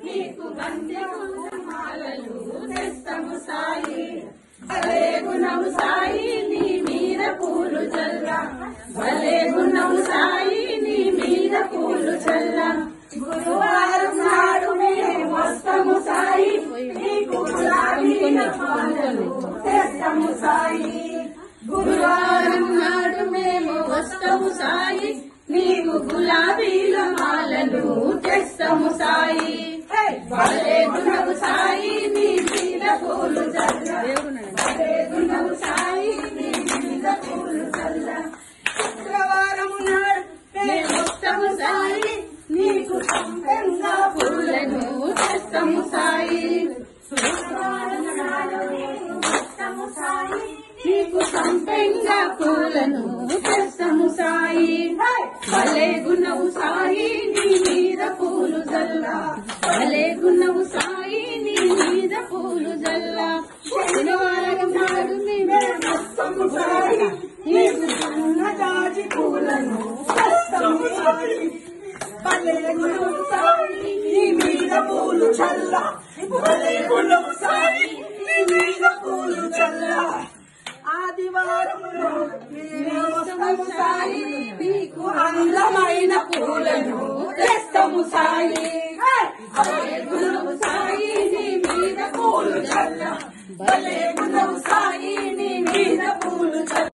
నీకు మాలలు తెస్తము సాయి. భలే గుణము సాయి నీ మీద పూలు భలే గుణము సాయి నీ మీద పూలు గురువారం నాడు మేము వస్తాము సాయి. నీకు మాలలు తెస్తము సాయి. గురువారం నాడు మేము సాయి. నీకు తెస్తాము సాయి. భలే గుణము సాయి నీ మీద పూలు చల్ల. భలే గుణము సాయి నీ మీద పూలు చల్ల. నాడు వస్తాము సాయి నీకు సంపెంగా పూలను తెస్తాము సాయి. శుక్రవారం నాడు మేము వస్తాము సాయి నీకు సంపెంగా పూలను తెస్తాము సాయి. భలే గుణవు సాయి వస్తాము సాయి నీకు సన్నజాజి పూలను తెస్తాము సాయి నీ మీద పూలు చల్ల. భలే గుణవు నీ మీద పూలు చల్ల ఆదివారములో సాయి నీకు అందమైన పూలను సాయి సాయి నీ మీద పూలు చల్ల